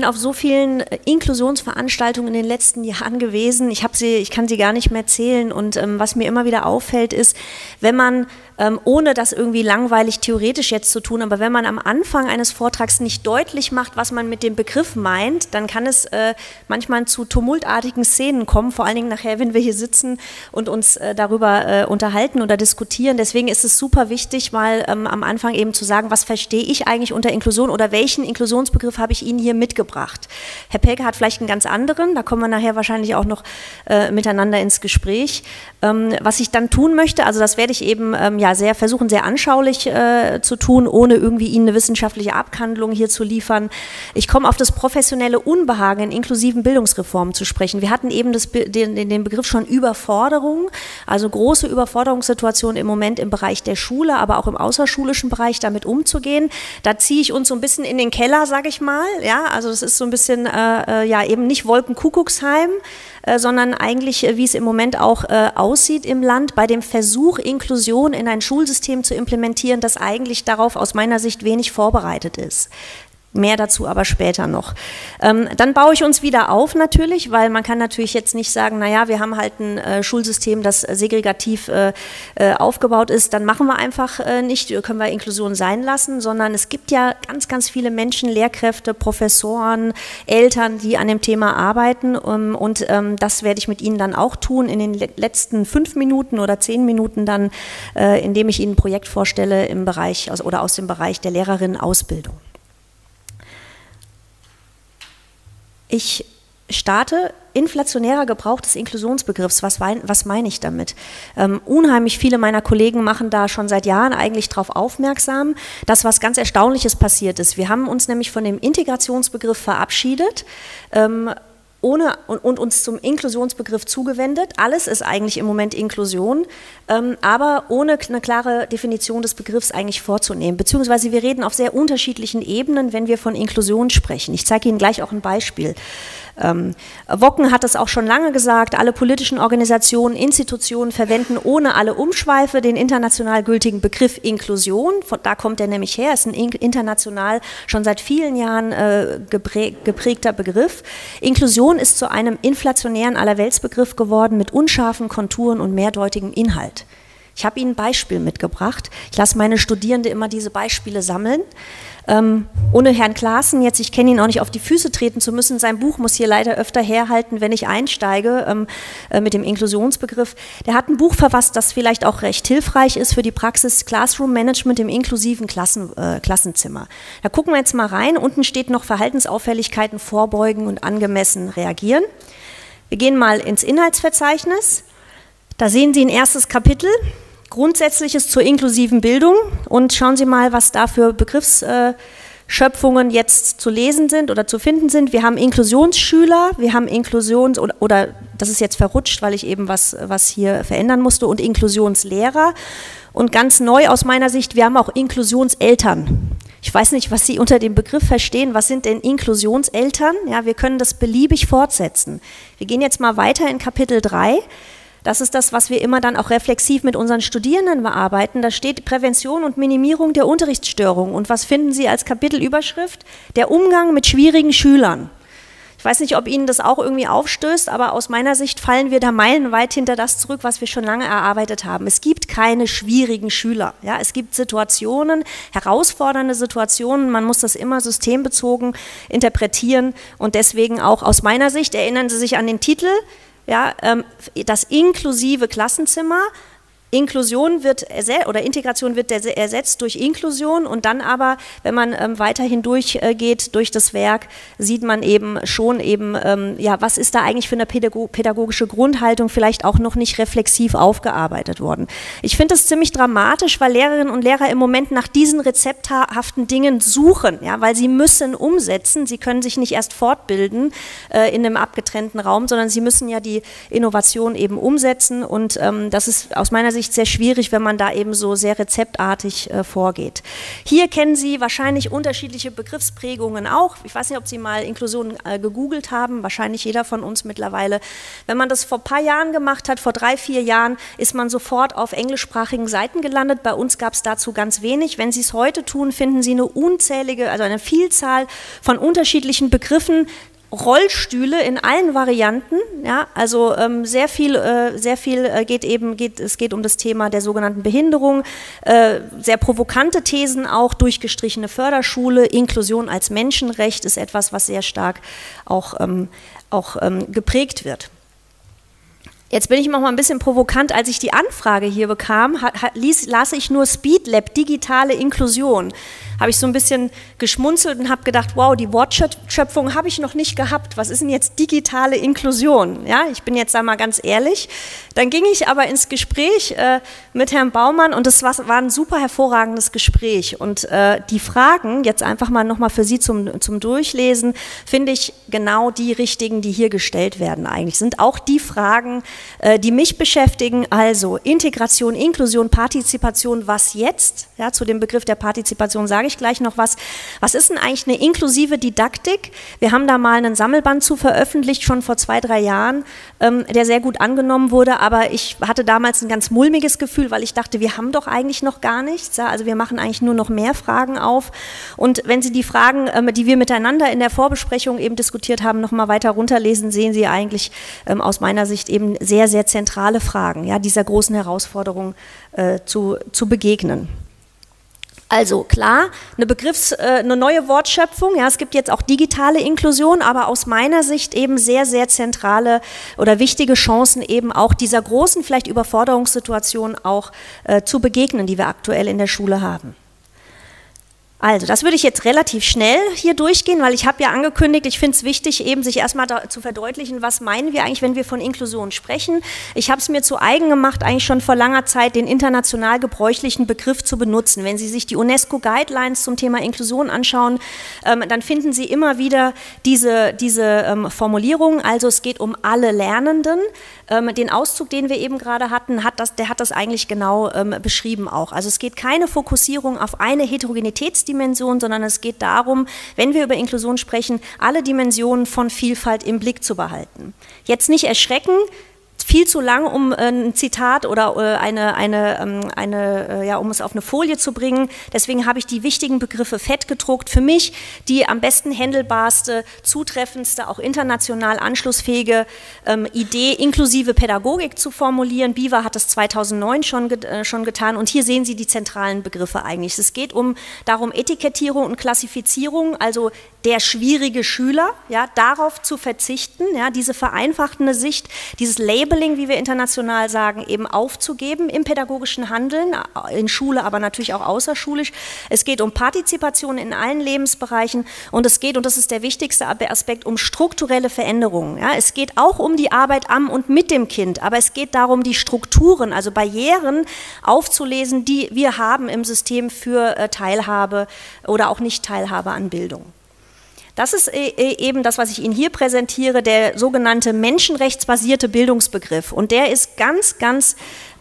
bin auf so vielen äh, Inklusionsveranstaltungen in den letzten Jahren gewesen. Ich habe sie, ich kann sie gar nicht mehr zählen. Und ähm, was mir immer wieder auffällt, ist, wenn man ähm, ohne das irgendwie langweilig theoretisch jetzt zu tun. Aber wenn man am Anfang eines Vortrags nicht deutlich macht, was man mit dem Begriff meint, dann kann es äh, manchmal zu tumultartigen Szenen kommen, vor allen Dingen nachher, wenn wir hier sitzen und uns äh, darüber äh, unterhalten oder diskutieren. Deswegen ist es super wichtig, mal ähm, am Anfang eben zu sagen, was verstehe ich eigentlich unter Inklusion oder welchen Inklusionsbegriff habe ich Ihnen hier mitgebracht. Herr Pelke hat vielleicht einen ganz anderen, da kommen wir nachher wahrscheinlich auch noch äh, miteinander ins Gespräch. Ähm, was ich dann tun möchte, also das werde ich eben ähm, ja sehr versuchen, sehr anschaulich äh, zu tun, ohne irgendwie Ihnen eine wissenschaftliche Abhandlung hier zu liefern. Ich komme auf das professionelle Unbehagen in inklusiven Bildungsreformen zu sprechen. Wir hatten eben das, den, den Begriff schon Überforderung, also große Überforderungssituationen im Moment im Bereich der Schule, aber auch im außerschulischen Bereich damit umzugehen. Da ziehe ich uns so ein bisschen in den Keller, sage ich mal. Ja, also das ist so ein bisschen äh, äh ja eben nicht Wolkenkuckucksheim, sondern eigentlich, äh, wie es im Moment auch äh, aussieht im Land, bei dem Versuch, Inklusion in ein Schulsystem zu implementieren, das eigentlich darauf aus meiner Sicht wenig vorbereitet ist. Mehr dazu aber später noch. Ähm, dann baue ich uns wieder auf natürlich, weil man kann natürlich jetzt nicht sagen, naja, wir haben halt ein äh, Schulsystem, das segregativ äh, äh, aufgebaut ist, dann machen wir einfach äh, nicht, können wir Inklusion sein lassen, sondern es gibt ja ganz, ganz viele Menschen, Lehrkräfte, Professoren, Eltern, die an dem Thema arbeiten um, und ähm, das werde ich mit Ihnen dann auch tun in den letzten fünf Minuten oder zehn Minuten dann, äh, indem ich Ihnen ein Projekt vorstelle im Bereich also, oder aus dem Bereich der Lehrerinnenausbildung. Ich starte inflationärer Gebrauch des Inklusionsbegriffs. Was, was meine ich damit? Ähm, unheimlich viele meiner Kollegen machen da schon seit Jahren eigentlich darauf aufmerksam, dass was ganz Erstaunliches passiert ist. Wir haben uns nämlich von dem Integrationsbegriff verabschiedet. Ähm, ohne und, uns zum Inklusionsbegriff zugewendet. Alles ist eigentlich im Moment Inklusion, ähm, aber ohne eine klare Definition des Begriffs eigentlich vorzunehmen. Beziehungsweise wir reden auf sehr unterschiedlichen Ebenen, wenn wir von Inklusion sprechen. Ich zeige Ihnen gleich auch ein Beispiel. Ähm, Wocken hat es auch schon lange gesagt, alle politischen Organisationen, Institutionen verwenden ohne alle Umschweife den international gültigen Begriff Inklusion. Von, da kommt er nämlich her, ist ein international schon seit vielen Jahren äh, geprägter Begriff. Inklusion ist zu einem inflationären Allerweltsbegriff geworden mit unscharfen Konturen und mehrdeutigem Inhalt. Ich habe Ihnen ein Beispiel mitgebracht. Ich lasse meine Studierende immer diese Beispiele sammeln. Ähm, ohne Herrn Klaassen jetzt, ich kenne ihn auch nicht auf die Füße treten zu müssen, sein Buch muss hier leider öfter herhalten, wenn ich einsteige ähm, äh, mit dem Inklusionsbegriff. Der hat ein Buch verfasst, das vielleicht auch recht hilfreich ist für die Praxis Classroom Management im inklusiven Klassen, äh, Klassenzimmer. Da gucken wir jetzt mal rein. Unten steht noch Verhaltensauffälligkeiten vorbeugen und angemessen reagieren. Wir gehen mal ins Inhaltsverzeichnis. Da sehen Sie ein erstes Kapitel. Grundsätzliches zur inklusiven Bildung und schauen Sie mal, was da für Begriffsschöpfungen jetzt zu lesen sind oder zu finden sind. Wir haben Inklusionsschüler, wir haben Inklusions- oder, oder das ist jetzt verrutscht, weil ich eben was, was hier verändern musste, und Inklusionslehrer. Und ganz neu aus meiner Sicht, wir haben auch Inklusionseltern. Ich weiß nicht, was Sie unter dem Begriff verstehen. Was sind denn Inklusionseltern? Ja, wir können das beliebig fortsetzen. Wir gehen jetzt mal weiter in Kapitel 3. Das ist das, was wir immer dann auch reflexiv mit unseren Studierenden bearbeiten. Da steht Prävention und Minimierung der Unterrichtsstörungen. Und was finden Sie als Kapitelüberschrift? Der Umgang mit schwierigen Schülern. Ich weiß nicht, ob Ihnen das auch irgendwie aufstößt, aber aus meiner Sicht fallen wir da meilenweit hinter das zurück, was wir schon lange erarbeitet haben. Es gibt keine schwierigen Schüler. Ja, es gibt Situationen, herausfordernde Situationen. Man muss das immer systembezogen interpretieren und deswegen auch aus meiner Sicht erinnern Sie sich an den Titel ja, ähm, das inklusive Klassenzimmer Inklusion wird oder Integration wird ersetzt durch Inklusion und dann aber, wenn man ähm, weiterhin durchgeht äh, durch das Werk, sieht man eben schon eben, ähm, ja, was ist da eigentlich für eine pädagogische Grundhaltung vielleicht auch noch nicht reflexiv aufgearbeitet worden. Ich finde das ziemlich dramatisch, weil Lehrerinnen und Lehrer im Moment nach diesen rezepthaften Dingen suchen, ja, weil sie müssen umsetzen, sie können sich nicht erst fortbilden äh, in einem abgetrennten Raum, sondern sie müssen ja die Innovation eben umsetzen und ähm, das ist aus meiner Sicht Sicht sehr schwierig, wenn man da eben so sehr rezeptartig äh, vorgeht. Hier kennen Sie wahrscheinlich unterschiedliche Begriffsprägungen auch. Ich weiß nicht, ob Sie mal Inklusion äh, gegoogelt haben, wahrscheinlich jeder von uns mittlerweile. Wenn man das vor ein paar Jahren gemacht hat, vor drei, vier Jahren, ist man sofort auf englischsprachigen Seiten gelandet. Bei uns gab es dazu ganz wenig. Wenn Sie es heute tun, finden Sie eine unzählige, also eine Vielzahl von unterschiedlichen Begriffen, Rollstühle in allen Varianten, ja, also ähm, sehr viel, äh, sehr viel äh, geht eben, geht, es geht um das Thema der sogenannten Behinderung, äh, sehr provokante Thesen auch, durchgestrichene Förderschule, Inklusion als Menschenrecht ist etwas, was sehr stark auch, ähm, auch ähm, geprägt wird. Jetzt bin ich noch mal ein bisschen provokant. Als ich die Anfrage hier bekam, hat, hat, ließ, las ich nur Speed Lab, digitale Inklusion habe ich so ein bisschen geschmunzelt und habe gedacht, wow, die Wortschöpfung habe ich noch nicht gehabt. Was ist denn jetzt digitale Inklusion? Ja, ich bin jetzt da mal ganz ehrlich. Dann ging ich aber ins Gespräch äh, mit Herrn Baumann und es war, war, ein super hervorragendes Gespräch. Und äh, die Fragen, jetzt einfach mal nochmal für Sie zum, zum Durchlesen, finde ich genau die richtigen, die hier gestellt werden eigentlich. Sind auch die Fragen, äh, die mich beschäftigen, also Integration, Inklusion, Partizipation, was jetzt? Ja, zu dem Begriff der Partizipation sage ich gleich noch was. Was ist denn eigentlich eine inklusive Didaktik? Wir haben da mal einen Sammelband zu veröffentlicht, schon vor zwei, drei Jahren, ähm, der sehr gut angenommen wurde, aber ich hatte damals ein ganz mulmiges Gefühl, weil ich dachte, wir haben doch eigentlich noch gar nichts. Ja? Also wir machen eigentlich nur noch mehr Fragen auf. Und wenn Sie die Fragen, ähm, die wir miteinander in der Vorbesprechung eben diskutiert haben, nochmal weiter runterlesen, sehen Sie eigentlich ähm, aus meiner Sicht eben sehr, sehr zentrale Fragen, ja, dieser großen Herausforderung äh, zu, zu begegnen. Also klar, eine Begriffs-, äh, eine neue Wortschöpfung. Ja, es gibt jetzt auch digitale Inklusion, aber aus meiner Sicht eben sehr, sehr zentrale oder wichtige Chancen eben auch dieser großen vielleicht Überforderungssituation auch äh, zu begegnen, die wir aktuell in der Schule haben. Also, das würde ich jetzt relativ schnell hier durchgehen, weil ich habe ja angekündigt, ich finde es wichtig, eben sich erstmal zu verdeutlichen, was meinen wir eigentlich, wenn wir von Inklusion sprechen. Ich habe es mir zu eigen gemacht, eigentlich schon vor langer Zeit den international gebräuchlichen Begriff zu benutzen. Wenn Sie sich die UNESCO-Guidelines zum Thema Inklusion anschauen, ähm, dann finden Sie immer wieder diese, diese ähm, Formulierung. Also es geht um alle Lernenden. Ähm, den Auszug, den wir eben gerade hatten, hat das, der hat das eigentlich genau ähm, beschrieben auch. Also es geht keine Fokussierung auf eine Heterogenitätsdimension, Dimension, sondern es geht darum, wenn wir über Inklusion sprechen, alle Dimensionen von Vielfalt im Blick zu behalten. Jetzt nicht erschrecken, viel zu lang, um äh, ein Zitat oder äh, eine, eine, ähm, eine äh, ja, um es auf eine Folie zu bringen. Deswegen habe ich die wichtigen Begriffe fett gedruckt. Für mich die am besten händelbarste, zutreffendste, auch international anschlussfähige ähm, Idee, inklusive Pädagogik zu formulieren. Biva hat das 2009 schon, äh, schon getan und hier sehen Sie die zentralen Begriffe eigentlich. Es geht um darum Etikettierung und Klassifizierung, also der schwierige Schüler, ja, darauf zu verzichten, ja, diese vereinfachtende Sicht, dieses Label Labeling, wie wir international sagen, eben aufzugeben im pädagogischen Handeln, in Schule, aber natürlich auch außerschulisch. Es geht um Partizipation in allen Lebensbereichen und es geht, und das ist der wichtigste Aspekt, um strukturelle Veränderungen. Ja, es geht auch um die Arbeit am und mit dem Kind, aber es geht darum, die Strukturen, also Barrieren aufzulesen, die wir haben im System für äh, Teilhabe oder auch Nicht-Teilhabe an Bildung. Das ist äh, äh, eben das, was ich Ihnen hier präsentiere, der sogenannte menschenrechtsbasierte Bildungsbegriff. Und der ist ganz, ganz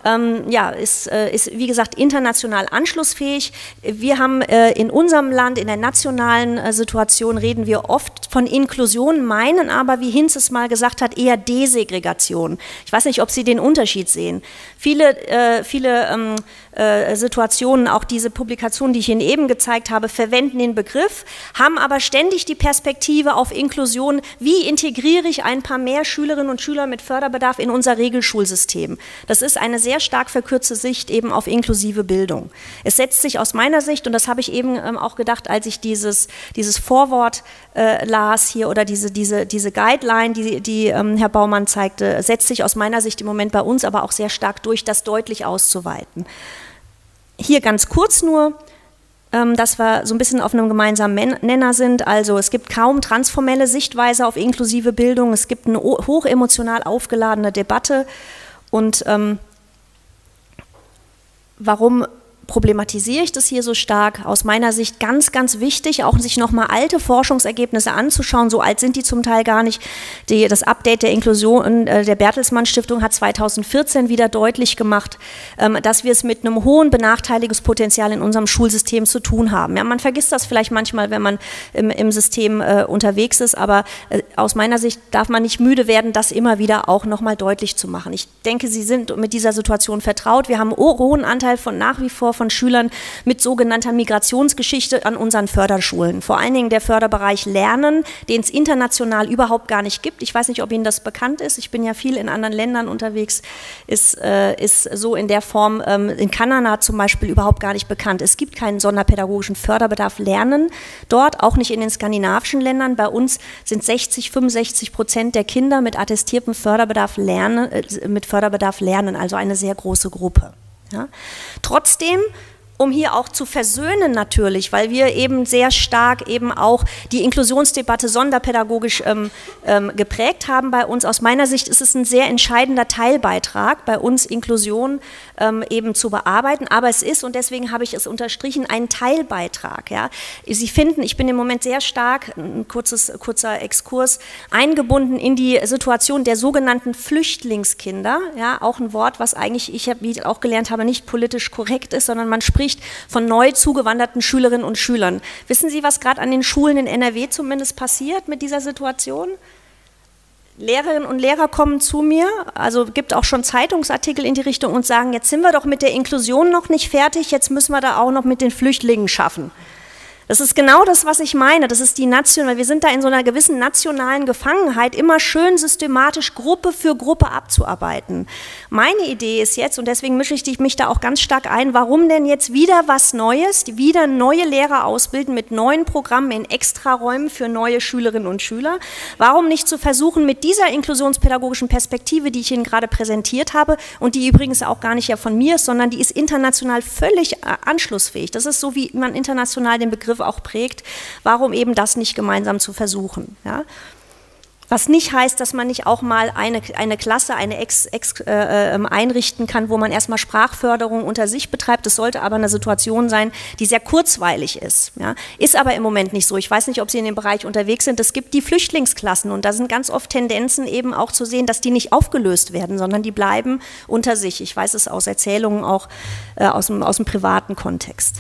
ähm, ja, ist, äh, ist, wie gesagt, international anschlussfähig. Wir haben äh, in unserem Land, in der nationalen äh, Situation, reden wir oft von Inklusion, meinen aber, wie Hinz es mal gesagt hat, eher Desegregation. Ich weiß nicht, ob Sie den Unterschied sehen. Viele, äh, viele ähm, äh, Situationen, auch diese Publikationen, die ich Ihnen eben gezeigt habe, verwenden den Begriff, haben aber ständig die Perspektive auf Inklusion. Wie integriere ich ein paar mehr Schülerinnen und Schüler mit Förderbedarf in unser Regelschulsystem? Das ist eine sehr sehr stark verkürzte Sicht eben auf inklusive Bildung. Es setzt sich aus meiner Sicht, und das habe ich eben ähm, auch gedacht, als ich dieses, dieses Vorwort äh, las hier oder diese, diese, diese Guideline, die, die ähm, Herr Baumann zeigte, setzt sich aus meiner Sicht im Moment bei uns aber auch sehr stark durch, das deutlich auszuweiten. Hier ganz kurz nur, ähm, dass wir so ein bisschen auf einem gemeinsamen Nenner sind. Also es gibt kaum transformelle Sichtweise auf inklusive Bildung, es gibt eine hochemotional aufgeladene Debatte und ähm, warum problematisiere ich das hier so stark? Aus meiner Sicht ganz, ganz wichtig, auch sich nochmal alte Forschungsergebnisse anzuschauen. So alt sind die zum Teil gar nicht. Die, das Update der Inklusion äh, der Bertelsmann Stiftung hat 2014 wieder deutlich gemacht, ähm, dass wir es mit einem hohen Benachteiligungspotenzial in unserem Schulsystem zu tun haben. Ja, man vergisst das vielleicht manchmal, wenn man im, im System äh, unterwegs ist, aber äh, aus meiner Sicht darf man nicht müde werden, das immer wieder auch nochmal deutlich zu machen. Ich denke, Sie sind mit dieser Situation vertraut. Wir haben einen hohen Anteil von nach wie vor von Schülern mit sogenannter Migrationsgeschichte an unseren Förderschulen. Vor allen Dingen der Förderbereich Lernen, den es international überhaupt gar nicht gibt. Ich weiß nicht, ob Ihnen das bekannt ist. Ich bin ja viel in anderen Ländern unterwegs. Ist, äh, ist so in der Form ähm, in Kanada zum Beispiel überhaupt gar nicht bekannt. Es gibt keinen sonderpädagogischen Förderbedarf Lernen dort, auch nicht in den skandinavischen Ländern. Bei uns sind 60, 65 Prozent der Kinder mit attestiertem Förderbedarf lernen, äh, mit Förderbedarf lernen, also eine sehr große Gruppe. Ja. Trotzdem um hier auch zu versöhnen natürlich, weil wir eben sehr stark eben auch die Inklusionsdebatte sonderpädagogisch ähm, ähm, geprägt haben bei uns. Aus meiner Sicht ist es ein sehr entscheidender Teilbeitrag bei uns Inklusion ähm, eben zu bearbeiten, aber es ist, und deswegen habe ich es unterstrichen, ein Teilbeitrag. Ja. Sie finden, ich bin im Moment sehr stark, ein kurzes, kurzer Exkurs, eingebunden in die Situation der sogenannten Flüchtlingskinder, ja, auch ein Wort, was eigentlich, ich habe, wie ich auch gelernt habe, nicht politisch korrekt ist, sondern man spricht von neu zugewanderten Schülerinnen und Schülern. Wissen Sie, was gerade an den Schulen in NRW zumindest passiert mit dieser Situation? Lehrerinnen und Lehrer kommen zu mir, also gibt auch schon Zeitungsartikel in die Richtung und sagen, jetzt sind wir doch mit der Inklusion noch nicht fertig, jetzt müssen wir da auch noch mit den Flüchtlingen schaffen. Das ist genau das, was ich meine. Das ist die Nation, weil wir sind da in so einer gewissen nationalen Gefangenheit, immer schön systematisch Gruppe für Gruppe abzuarbeiten. Meine Idee ist jetzt, und deswegen mische ich mich da auch ganz stark ein, warum denn jetzt wieder was Neues, wieder neue Lehrer ausbilden mit neuen Programmen in Extraräumen für neue Schülerinnen und Schüler? Warum nicht zu versuchen, mit dieser inklusionspädagogischen Perspektive, die ich Ihnen gerade präsentiert habe und die übrigens auch gar nicht ja von mir ist, sondern die ist international völlig äh, anschlussfähig. Das ist so, wie man international den Begriff auch prägt, warum eben das nicht gemeinsam zu versuchen. Ja? Was nicht heißt, dass man nicht auch mal eine, eine Klasse, eine Ex, Ex äh, ähm, einrichten kann, wo man erstmal Sprachförderung unter sich betreibt. Das sollte aber eine Situation sein, die sehr kurzweilig ist. Ja? Ist aber im Moment nicht so. Ich weiß nicht, ob Sie in dem Bereich unterwegs sind. Es gibt die Flüchtlingsklassen und da sind ganz oft Tendenzen eben auch zu sehen, dass die nicht aufgelöst werden, sondern die bleiben unter sich. Ich weiß es aus Erzählungen auch äh, aus, dem, aus dem privaten Kontext.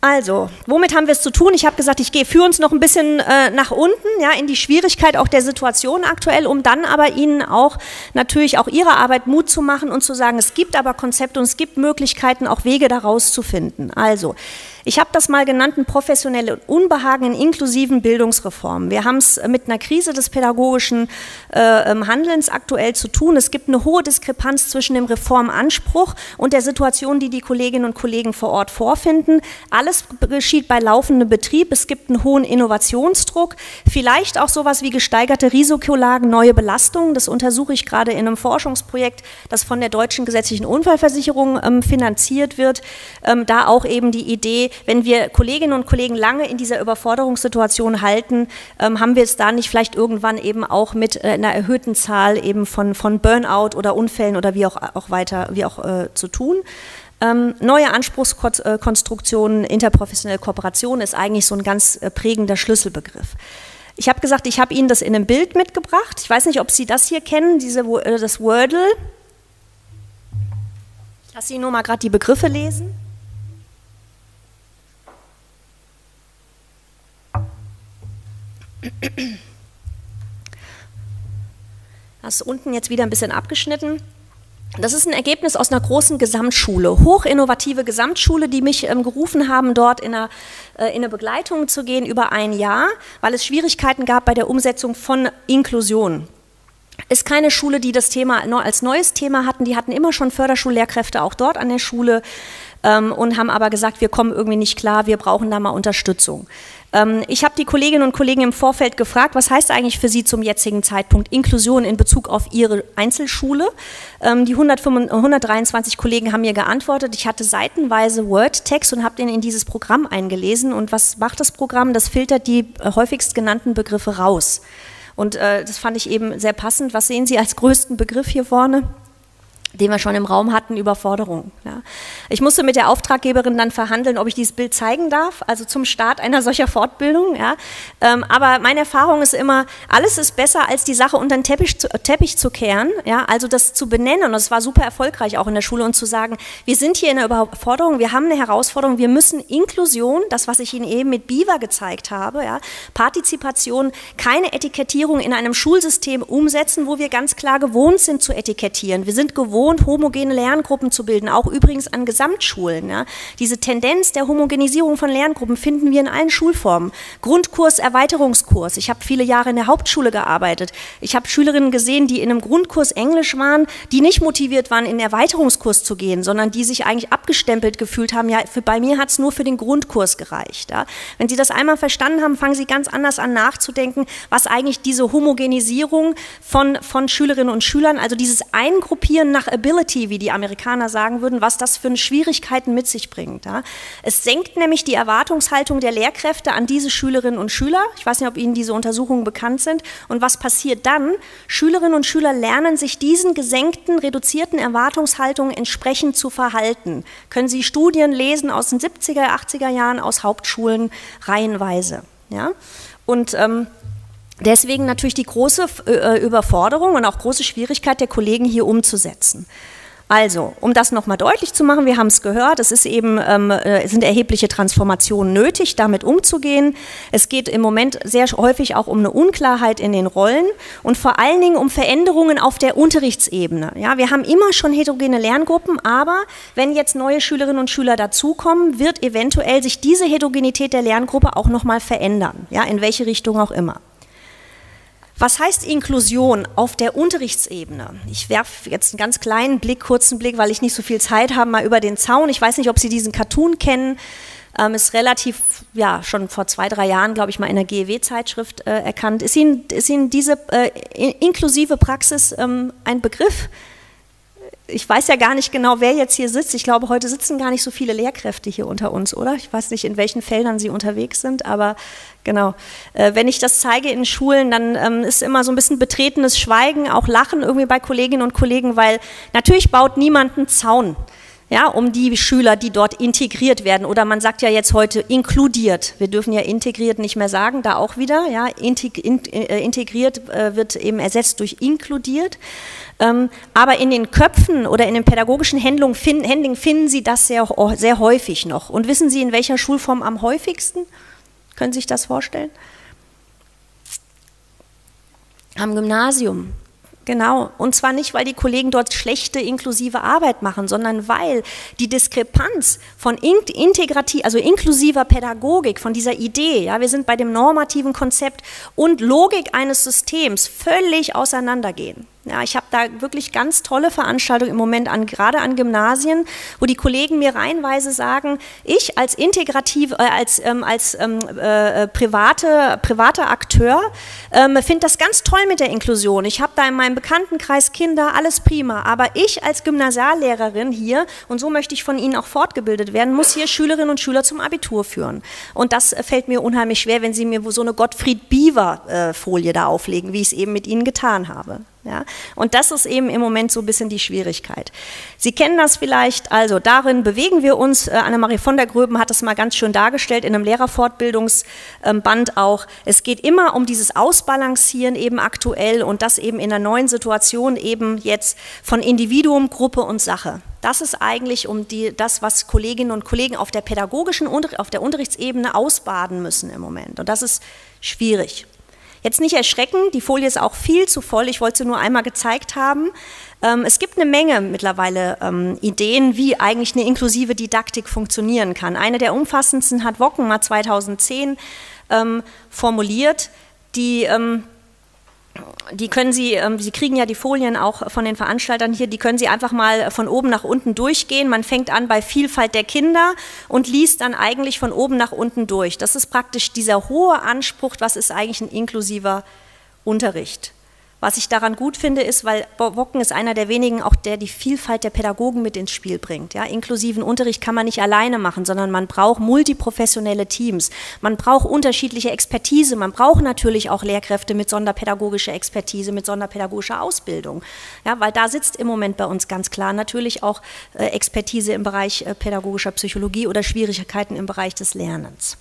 Also, womit haben wir es zu tun? Ich habe gesagt, ich gehe für uns noch ein bisschen äh, nach unten, ja, in die Schwierigkeit auch der Situation aktuell, um dann aber Ihnen auch natürlich auch Ihrer Arbeit Mut zu machen und zu sagen, es gibt aber Konzepte und es gibt Möglichkeiten, auch Wege daraus zu finden. Also, ich habe das mal genannt, ein professionelle Unbehagen in inklusiven Bildungsreformen. Wir haben es mit einer Krise des pädagogischen äh, ähm, Handelns aktuell zu tun. Es gibt eine hohe Diskrepanz zwischen dem Reformanspruch und der Situation, die die Kolleginnen und Kollegen vor Ort vorfinden. Alles geschieht bei laufendem Betrieb. Es gibt einen hohen Innovationsdruck, vielleicht auch sowas wie gesteigerte Risikolagen, neue Belastungen. Das untersuche ich gerade in einem Forschungsprojekt, das von der deutschen gesetzlichen Unfallversicherung ähm, finanziert wird. Ähm, da auch eben die Idee, wenn wir Kolleginnen und Kollegen lange in dieser Überforderungssituation halten, ähm, haben wir es da nicht vielleicht irgendwann eben auch mit äh, einer erhöhten Zahl eben von, von Burnout oder Unfällen oder wie auch, auch weiter, wie auch äh, zu tun. Ähm, neue Anspruchskonstruktionen, interprofessionelle Kooperation ist eigentlich so ein ganz äh, prägender Schlüsselbegriff. Ich habe gesagt, ich habe Ihnen das in einem Bild mitgebracht. Ich weiß nicht, ob Sie das hier kennen, diese, äh, das Wordle. Ich lasse Ihnen nur mal gerade die Begriffe lesen. Das ist unten jetzt wieder ein bisschen abgeschnitten. Das ist ein Ergebnis aus einer großen Gesamtschule, hochinnovative Gesamtschule, die mich ähm, gerufen haben, dort in eine, äh, in eine Begleitung zu gehen über ein Jahr, weil es Schwierigkeiten gab bei der Umsetzung von Inklusion. Ist keine Schule, die das Thema als neues Thema hatten. Die hatten immer schon Förderschullehrkräfte auch dort an der Schule ähm, und haben aber gesagt, wir kommen irgendwie nicht klar, wir brauchen da mal Unterstützung. Ähm, ich habe die Kolleginnen und Kollegen im Vorfeld gefragt, was heißt eigentlich für Sie zum jetzigen Zeitpunkt Inklusion in Bezug auf Ihre Einzelschule? Ähm, die 125, 123 Kollegen haben mir geantwortet. Ich hatte seitenweise Word-Text und habe den in dieses Programm eingelesen. Und was macht das Programm? Das filtert die äh, häufigst genannten Begriffe raus. Und äh, das fand ich eben sehr passend. Was sehen Sie als größten Begriff hier vorne? Den wir schon im Raum hatten, Überforderung. Ja. Ich musste mit der Auftraggeberin dann verhandeln, ob ich dieses Bild zeigen darf, also zum Start einer solcher Fortbildung. Ja. Ähm, aber meine Erfahrung ist immer, alles ist besser, als die Sache unter den Teppich zu, Teppich zu kehren, ja. also das zu benennen und das war super erfolgreich auch in der Schule und zu sagen, wir sind hier in einer Überforderung, wir haben eine Herausforderung, wir müssen Inklusion, das was ich Ihnen eben mit Biva gezeigt habe, ja, Partizipation, keine Etikettierung in einem Schulsystem umsetzen, wo wir ganz klar gewohnt sind zu etikettieren. Wir sind gewohnt, gewohnt, homogene Lerngruppen zu bilden, auch übrigens an Gesamtschulen. Ja. Diese Tendenz der Homogenisierung von Lerngruppen finden wir in allen Schulformen. Grundkurs, Erweiterungskurs. Ich habe viele Jahre in der Hauptschule gearbeitet. Ich habe Schülerinnen gesehen, die in einem Grundkurs Englisch waren, die nicht motiviert waren, in den Erweiterungskurs zu gehen, sondern die sich eigentlich abgestempelt gefühlt haben. Ja, für, bei mir hat es nur für den Grundkurs gereicht. Ja. Wenn Sie das einmal verstanden haben, fangen Sie ganz anders an nachzudenken, was eigentlich diese Homogenisierung von, von Schülerinnen und Schülern, also dieses Eingruppieren nach Ability, wie die Amerikaner sagen würden, was das für Schwierigkeiten mit sich bringt. Ja. Es senkt nämlich die Erwartungshaltung der Lehrkräfte an diese Schülerinnen und Schüler. Ich weiß nicht, ob Ihnen diese Untersuchungen bekannt sind. Und was passiert dann? Schülerinnen und Schüler lernen sich diesen gesenkten, reduzierten Erwartungshaltungen entsprechend zu verhalten. Können Sie Studien lesen aus den 70er, 80er Jahren aus Hauptschulen reihenweise. Ja? Und ähm, Deswegen natürlich die große Überforderung und auch große Schwierigkeit der Kollegen hier umzusetzen. Also, um das nochmal deutlich zu machen, wir haben es gehört, es ist eben, ähm, äh, sind erhebliche Transformationen nötig, damit umzugehen. Es geht im Moment sehr häufig auch um eine Unklarheit in den Rollen und vor allen Dingen um Veränderungen auf der Unterrichtsebene. Ja, wir haben immer schon heterogene Lerngruppen, aber wenn jetzt neue Schülerinnen und Schüler dazukommen, wird eventuell sich diese Heterogenität der Lerngruppe auch nochmal verändern, ja, in welche Richtung auch immer. Was heißt Inklusion auf der Unterrichtsebene? Ich werfe jetzt einen ganz kleinen Blick, kurzen Blick, weil ich nicht so viel Zeit habe, mal über den Zaun. Ich weiß nicht, ob Sie diesen Cartoon kennen. Ähm, ist relativ, ja, schon vor zwei, drei Jahren, glaube ich, mal in der GEW-Zeitschrift äh, erkannt. Ist Ihnen, ist Ihnen diese äh, inklusive Praxis ähm, ein Begriff? Ich weiß ja gar nicht genau, wer jetzt hier sitzt. Ich glaube, heute sitzen gar nicht so viele Lehrkräfte hier unter uns, oder? Ich weiß nicht, in welchen Feldern sie unterwegs sind, aber genau. Äh, wenn ich das zeige in Schulen, dann ähm, ist immer so ein bisschen betretenes Schweigen, auch Lachen irgendwie bei Kolleginnen und Kollegen, weil natürlich baut niemand einen Zaun ja, um die Schüler, die dort integriert werden. Oder man sagt ja jetzt heute inkludiert. Wir dürfen ja integriert nicht mehr sagen, da auch wieder. Ja, äh, integriert äh, wird eben ersetzt durch inkludiert. Ähm, aber in den Köpfen oder in den pädagogischen Handlungen finden Sie das sehr, sehr häufig noch. Und wissen Sie, in welcher Schulform am häufigsten? Können Sie sich das vorstellen? Am Gymnasium. Genau. Und zwar nicht, weil die Kollegen dort schlechte inklusive Arbeit machen, sondern weil die Diskrepanz von integrativ, also inklusiver Pädagogik, von dieser Idee, ja, wir sind bei dem normativen Konzept und Logik eines Systems völlig auseinandergehen. Ja, ich habe da wirklich ganz tolle Veranstaltungen im Moment an, gerade an Gymnasien, wo die Kollegen mir reihenweise sagen, ich als integrativ, äh, als, ähm, als ähm, äh, private, privater Akteur ähm, finde das ganz toll mit der Inklusion. Ich habe da in meinem Bekanntenkreis Kinder, alles prima, aber ich als Gymnasiallehrerin hier, und so möchte ich von Ihnen auch fortgebildet werden, muss hier Schülerinnen und Schüler zum Abitur führen. Und das fällt mir unheimlich schwer, wenn Sie mir so eine Gottfried Beaver-Folie äh, da auflegen, wie ich es eben mit Ihnen getan habe. Ja? Und das ist eben im Moment so ein bisschen die Schwierigkeit. Sie kennen das vielleicht, also darin bewegen wir uns. Äh, Annemarie von der Gröben hat das mal ganz schön dargestellt in einem Lehrerfortbildungsband auch. Es geht immer um dieses Ausbalancieren eben aktuell und das eben in der neuen Situation eben jetzt von Individuum, Gruppe und Sache. Das ist eigentlich um die, das, was Kolleginnen und Kollegen auf der pädagogischen, auf der Unterrichtsebene ausbaden müssen im Moment. Und das ist schwierig. Jetzt nicht erschrecken, die Folie ist auch viel zu voll, ich wollte sie nur einmal gezeigt haben. Ähm, es gibt eine Menge mittlerweile ähm, Ideen, wie eigentlich eine inklusive Didaktik funktionieren kann. Eine der umfassendsten hat Wocken mal 2010 ähm, formuliert, die die können Sie, ähm, Sie kriegen ja die Folien auch von den Veranstaltern hier, die können Sie einfach mal von oben nach unten durchgehen. Man fängt an bei Vielfalt der Kinder und liest dann eigentlich von oben nach unten durch. Das ist praktisch dieser hohe Anspruch, was ist eigentlich ein inklusiver Unterricht. Was ich daran gut finde, ist, weil Wocken ist einer der wenigen, auch der die Vielfalt der Pädagogen mit ins Spiel bringt. Ja, inklusiven Unterricht kann man nicht alleine machen, sondern man braucht multiprofessionelle Teams. Man braucht unterschiedliche Expertise. Man braucht natürlich auch Lehrkräfte mit sonderpädagogischer Expertise, mit sonderpädagogischer Ausbildung. Ja, weil da sitzt im Moment bei uns ganz klar natürlich auch äh, Expertise im Bereich äh, pädagogischer Psychologie oder Schwierigkeiten im Bereich des Lernens.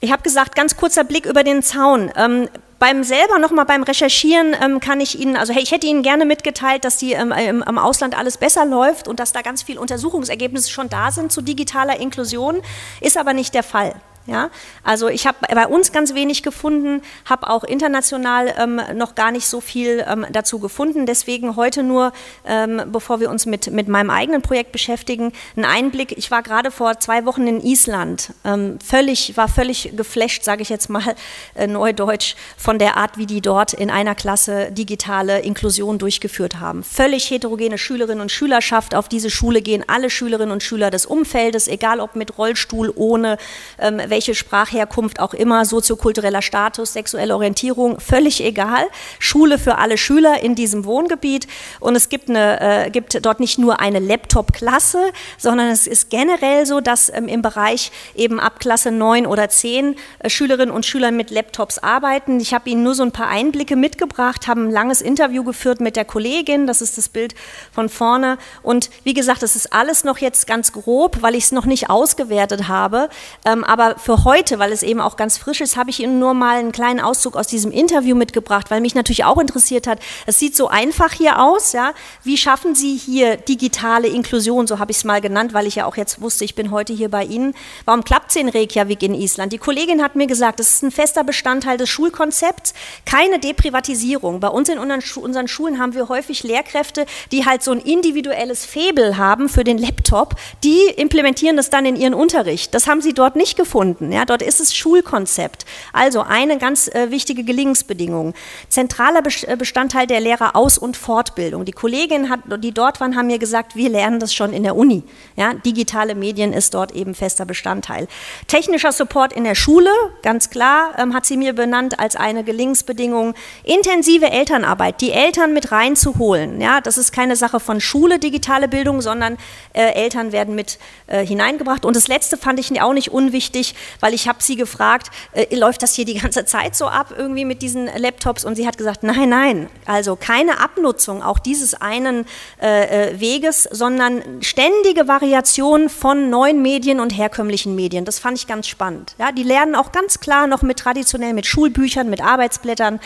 Ich habe gesagt, ganz kurzer Blick über den Zaun. Ähm, beim selber nochmal beim Recherchieren ähm, kann ich Ihnen, also hey, ich hätte Ihnen gerne mitgeteilt, dass die ähm, im, im, Ausland alles besser läuft und dass da ganz viele Untersuchungsergebnisse schon da sind zu digitaler Inklusion, ist aber nicht der Fall. Ja? Also ich habe bei uns ganz wenig gefunden, habe auch international ähm, noch gar nicht so viel ähm, dazu gefunden. Deswegen heute nur, ähm, bevor wir uns mit, mit meinem eigenen Projekt beschäftigen, ein Einblick. Ich war gerade vor zwei Wochen in Island, ähm, völlig, war völlig geflasht, sage ich jetzt mal äh, neudeutsch, von der Art, wie die dort in einer Klasse digitale Inklusion durchgeführt haben. Völlig heterogene Schülerinnen und Schülerschaft. Auf diese Schule gehen alle Schülerinnen und Schüler des Umfeldes, egal ob mit Rollstuhl, ohne, ähm, welche Sprachherkunft auch immer, soziokultureller Status, sexuelle Orientierung, völlig egal. Schule für alle Schüler in diesem Wohngebiet. Und es gibt, eine, äh, gibt dort nicht nur eine Laptop-Klasse, sondern es ist generell so, dass ähm, im Bereich eben ab Klasse 9 oder 10 äh, Schülerinnen und Schüler mit Laptops arbeiten. Ich habe Ihnen nur so ein paar Einblicke mitgebracht, habe ein langes Interview geführt mit der Kollegin, das ist das Bild von vorne. Und wie gesagt, das ist alles noch jetzt ganz grob, weil ich es noch nicht ausgewertet habe. Ähm, aber für heute, weil es eben auch ganz frisch ist, habe ich Ihnen nur mal einen kleinen Auszug aus diesem Interview mitgebracht, weil mich natürlich auch interessiert hat. Es sieht so einfach hier aus, ja. Wie schaffen Sie hier digitale Inklusion? So habe ich es mal genannt, weil ich ja auch jetzt wusste, ich bin heute hier bei Ihnen. Warum klappt es in Reykjavik in Island? Die Kollegin hat mir gesagt, das ist ein fester Bestandteil des Schulkonzepts, keine Deprivatisierung. Bei uns in unseren Schulen haben wir häufig Lehrkräfte, die halt so ein individuelles Febel haben für den Laptop, die implementieren das dann in ihren Unterricht. Das haben sie dort nicht gefunden gefunden. Ja, dort ist es Schulkonzept. Also eine ganz äh, wichtige Gelingensbedingung. Zentraler äh, Bestandteil der Lehrer Aus- und Fortbildung. Die Kolleginnen, die dort waren, haben mir gesagt, wir lernen das schon in der Uni. Ja, digitale Medien ist dort eben fester Bestandteil. Technischer Support in der Schule, ganz klar, ähm, hat sie mir benannt als eine Gelingensbedingung. Intensive Elternarbeit, die Eltern mit reinzuholen. Ja, das ist keine Sache von Schule, digitale Bildung, sondern äh, Eltern werden mit äh, hineingebracht. Und das Letzte fand ich auch nicht unwichtig, weil ich habe sie gefragt, äh, läuft das hier die ganze Zeit so ab irgendwie mit diesen Laptops? Und sie hat gesagt, nein, nein, also keine Abnutzung auch dieses einen äh, äh, Weges, sondern ständige Variation von neuen Medien und herkömmlichen Medien. Das fand ich ganz spannend. Ja, die lernen auch ganz klar noch mit traditionell mit Schulbüchern, mit Arbeitsblättern,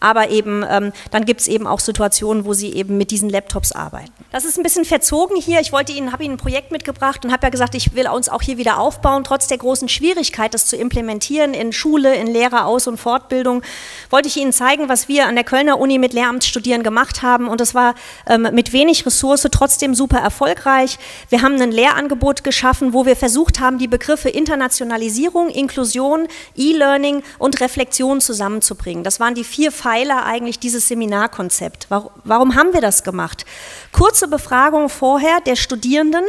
aber eben ähm, dann gibt es eben auch Situationen, wo sie eben mit diesen Laptops arbeiten. Das ist ein bisschen verzogen hier. Ich wollte Ihnen, habe Ihnen ein Projekt mitgebracht und habe ja gesagt, ich will uns auch hier wieder aufbauen, trotz der großen Schwierigkeit, das zu implementieren in Schule, in Lehrer, Aus- und Fortbildung. Wollte ich Ihnen zeigen, was wir an der Kölner Uni mit Lehramtsstudierenden gemacht haben und das war ähm, mit wenig Ressource trotzdem super erfolgreich. Wir haben ein Lehrangebot geschaffen, wo wir versucht haben, die Begriffe Internationalisierung, Inklusion, E-Learning und Reflexion zusammenzubringen. Das waren die vier Pfeiler eigentlich dieses Seminarkonzept. Warum, haben wir das gemacht? Kurze Befragung vorher der Studierenden,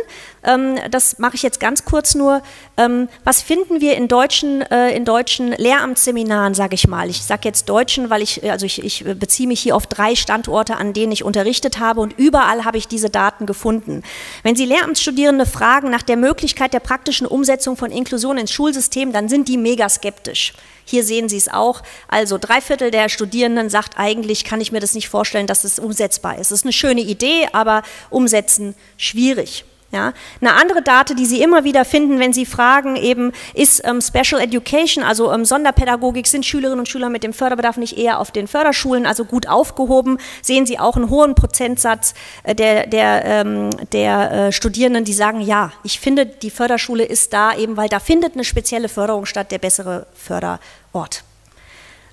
das mache ich jetzt ganz kurz nur. Ähm, was finden wir in deutschen, äh, in deutschen Lehramtsseminaren, sage ich mal? Ich sage jetzt deutschen, weil ich, also ich, ich beziehe mich hier auf drei Standorte, an denen ich unterrichtet habe und überall habe ich diese Daten gefunden. Wenn Sie Lehramtsstudierende fragen nach der Möglichkeit der praktischen Umsetzung von Inklusion ins Schulsystem, dann sind die mega skeptisch. Hier sehen Sie es auch. Also drei Viertel der Studierenden sagt eigentlich, kann ich mir das nicht vorstellen, dass es umsetzbar ist. Es ist eine schöne Idee, aber umsetzen schwierig. Ja, eine andere Date, die Sie immer wieder finden, wenn Sie fragen, eben ist ähm, Special Education, also ähm, Sonderpädagogik, sind Schülerinnen und Schüler mit dem Förderbedarf nicht eher auf den Förderschulen, also gut aufgehoben, sehen Sie auch einen hohen Prozentsatz äh, der, der, ähm, der äh, Studierenden, die sagen, ja, ich finde, die Förderschule ist da eben, weil da findet eine spezielle Förderung statt, der bessere Förderort.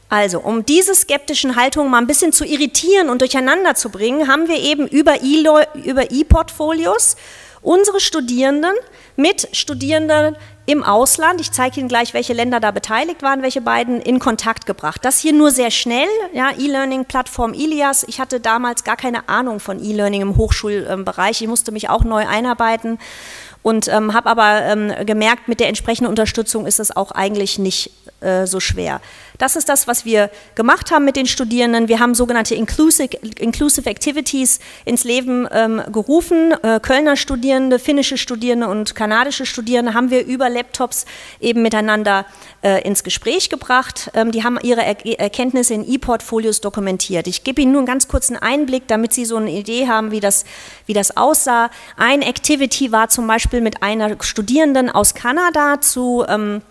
Also, um diese skeptischen Haltungen mal ein bisschen zu irritieren und durcheinander zu bringen, haben wir eben über E-Portfolios unsere Studierenden mit Studierenden im Ausland, ich zeige Ihnen gleich, welche Länder da beteiligt waren, welche beiden in Kontakt gebracht. Das hier nur sehr schnell, ja, E-Learning-Plattform Ilias. Ich hatte damals gar keine Ahnung von E-Learning im Hochschulbereich, ich musste mich auch neu einarbeiten. und ähm, habe aber ähm, gemerkt, mit der entsprechenden Unterstützung ist es auch eigentlich nicht äh, so schwer. Das ist das, was wir gemacht haben mit den Studierenden. Wir haben sogenannte Inclusive, Inclusive Activities ins Leben ähm, gerufen. Äh, Kölner Studierende, finnische Studierende und kanadische Studierende haben wir über Laptops eben miteinander äh, ins Gespräch gebracht. Ähm, die haben ihre er Erkenntnisse in E-Portfolios dokumentiert. Ich gebe Ihnen nur einen ganz kurzen Einblick, damit Sie so eine Idee haben, wie das, wie das aussah. Ein Activity war zum Beispiel mit einer Studierenden aus Kanada zu ähm,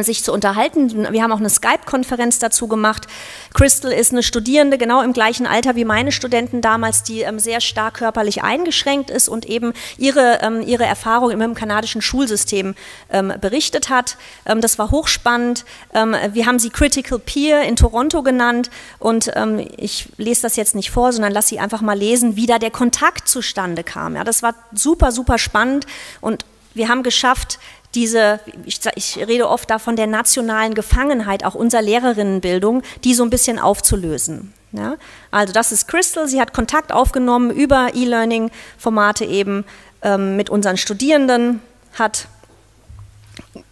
sich zu unterhalten. Wir haben auch eine Skype-Konferenz dazu gemacht. Crystal ist eine Studierende, genau im gleichen Alter wie meine Studenten damals, die ähm, sehr stark körperlich eingeschränkt ist und eben ihre, ähm, ihre Erfahrung im kanadischen Schulsystem ähm, berichtet hat. Ähm, das war hochspannend. Ähm, wir haben sie Critical Peer in Toronto genannt und ich lese das jetzt nicht vor, sondern lasse sie einfach mal lesen, wie da der Kontakt zustande kam. Ja, das war super, super spannend und wir haben geschafft, diese, ich, ich, rede oft davon der nationalen Gefangenheit auch unserer Lehrerinnenbildung, die so ein bisschen aufzulösen. Ja? Also das ist Crystal, sie hat Kontakt aufgenommen über E-Learning-Formate eben ähm, mit unseren Studierenden, hat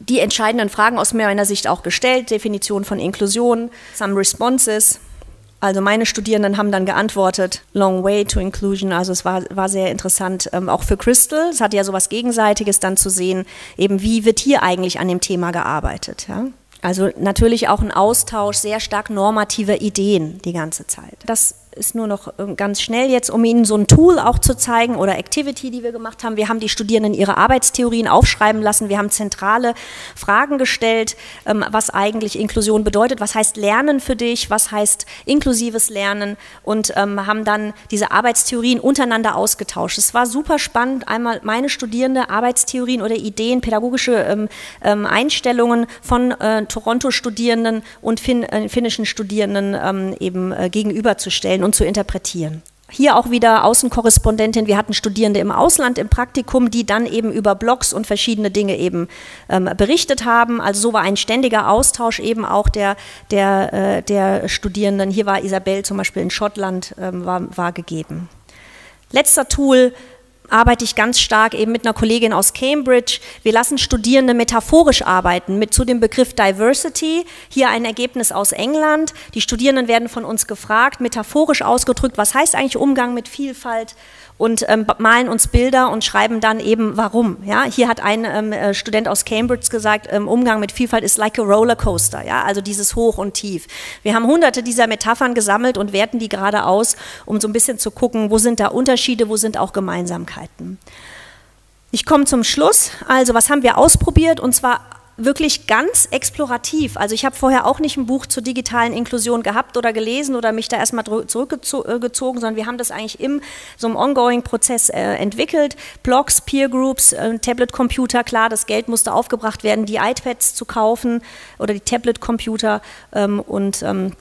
die entscheidenden Fragen aus meiner Sicht auch gestellt, Definition von Inklusion, some responses, also meine Studierenden haben dann geantwortet, long way to inclusion. Also es war, war sehr interessant, ähm, auch für Crystal. Es hat ja so was Gegenseitiges dann zu sehen, eben wie wird hier eigentlich an dem Thema gearbeitet. Ja? Also natürlich auch ein Austausch sehr stark normativer Ideen die ganze Zeit. Das ist nur noch ähm, ganz schnell jetzt, um Ihnen so ein Tool auch zu zeigen oder Activity, die wir gemacht haben. Wir haben die Studierenden ihre Arbeitstheorien aufschreiben lassen. Wir haben zentrale Fragen gestellt, ähm, was eigentlich Inklusion bedeutet. Was heißt Lernen für dich? Was heißt inklusives Lernen? Und ähm, haben dann diese Arbeitstheorien untereinander ausgetauscht. Es war super spannend, einmal meine Studierende Arbeitstheorien oder Ideen, pädagogische Einstellungen von äh, Toronto-Studierenden und äh, finnischen Studierenden eben äh, gegenüberzustellen und zu interpretieren. Hier auch wieder Außenkorrespondentin. Wir hatten Studierende im Ausland im Praktikum, die dann eben über Blogs und verschiedene Dinge eben ähm, berichtet haben. Also so war ein ständiger Austausch eben auch der, der, äh, der Studierenden. Hier war Isabel zum Beispiel in Schottland, ähm, war, war gegeben. Letzter Tool, arbeite ich ganz stark eben mit einer Kollegin aus Cambridge. Wir lassen Studierende metaphorisch arbeiten mit zu dem Begriff Diversity. Hier ein Ergebnis aus England. Die Studierenden werden von uns gefragt, metaphorisch ausgedrückt, was heißt eigentlich Umgang mit Vielfalt? Und ähm, malen uns Bilder und schreiben dann eben warum. Ja? Hier hat ein ähm, äh, Student aus Cambridge gesagt, ähm, Umgang mit Vielfalt ist like a Rollercoaster, ja? also dieses Hoch und Tief. Wir haben hunderte dieser Metaphern gesammelt und werten die gerade aus, um so ein bisschen zu gucken, wo sind da Unterschiede, wo sind auch Gemeinsamkeiten. Ich komme zum Schluss. Also, was haben wir ausprobiert? Und zwar wirklich ganz explorativ. Also ich habe vorher auch nicht ein Buch zur digitalen Inklusion gehabt oder gelesen oder mich da erstmal zurückgezogen, sondern wir haben das eigentlich im so einem Ongoing-Prozess äh, entwickelt. Blogs, Peer Groups, äh, Tablet-Computer, klar, das Geld musste aufgebracht werden, die iPads zu kaufen oder die Tablet-Computer ähm, und ähm,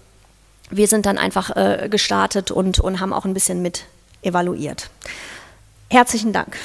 wir sind dann einfach äh, gestartet und, und haben auch ein bisschen mit evaluiert. Herzlichen Dank.